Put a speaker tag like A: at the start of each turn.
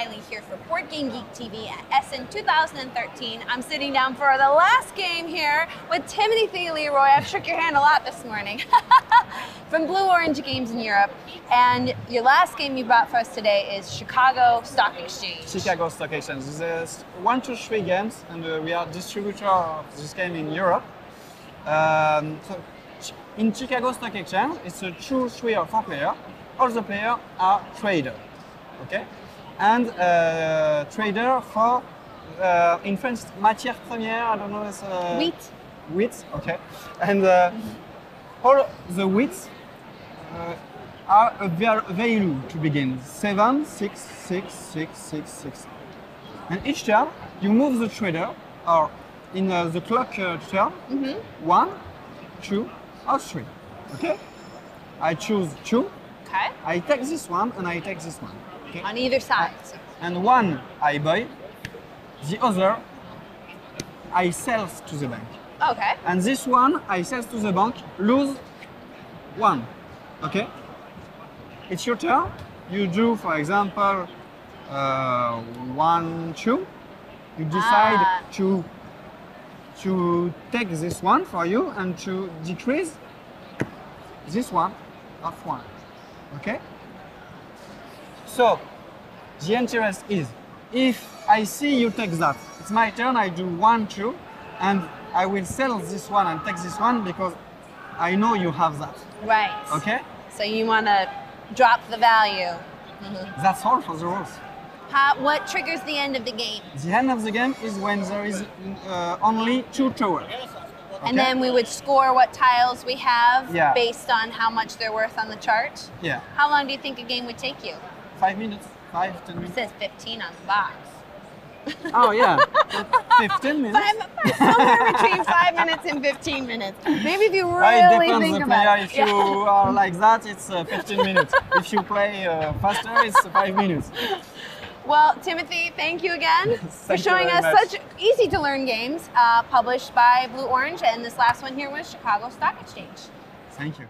A: Riley here for Board Game Geek TV at Essen 2013. I'm sitting down for the last game here with Timothy Leroy. I've shook your hand a lot this morning. from Blue Orange Games in Europe. And your last game you brought for us today is Chicago Stock Exchange.
B: Chicago Stock Exchange. This is one, two, three games, and uh, we are distributor of this game in Europe. Um, so in Chicago Stock Exchange, it's a two, three, or four player. All the players are trader, okay? And uh, trader for, uh, in French, matière première, I don't know, it's... Uh,
A: Wheat.
B: Wheat, okay. And uh, all the wheats uh, are a value to begin. Seven, six, six, six, six, six. And each turn, you move the trader, or in uh, the clock uh, turn, one, two, or three. Okay? I choose two.
A: Okay.
B: I take this one, and I take this one. Okay?
A: On either side.
B: And one I buy, the other I sell to the bank.
A: Okay.
B: And this one I sell to the bank, lose one. Okay? It's your turn. You do, for example, uh, one, two. You decide
A: Ah.
B: to to take this one for you and to decrease this one of one. Okay? So the interest is if I see you take that, it's my turn, I do one, two, and I will sell this one and take this one because I know you have that.
A: Right.
B: Okay?
A: So you want to drop the value.
B: That's all for the rules.
A: How, what triggers the end of the game?
B: The end of the game is when there is uh, only two towers. Okay?
A: And then we would score what tiles we have
B: Yeah.
A: based on how much they're worth on the chart.
B: Yeah,
A: How long do you think a game would take you?
B: Five minutes, five, ten
A: It
B: minutes.
A: says 15 on the box.
B: Oh yeah, fifteen minutes.
A: Five, somewhere between five minutes and 15 minutes. Maybe if you really
B: it depends
A: think
B: the
A: about
B: player.
A: it.
B: If you are like that, it's uh, 15 minutes. if you play uh, faster, it's five minutes.
A: Well, Timothy, thank you again for
B: Thank you
A: showing us
B: much.
A: such easy to learn games uh, published by Blue Orange. And this last one here was Chicago Stock Exchange.
B: Thank you.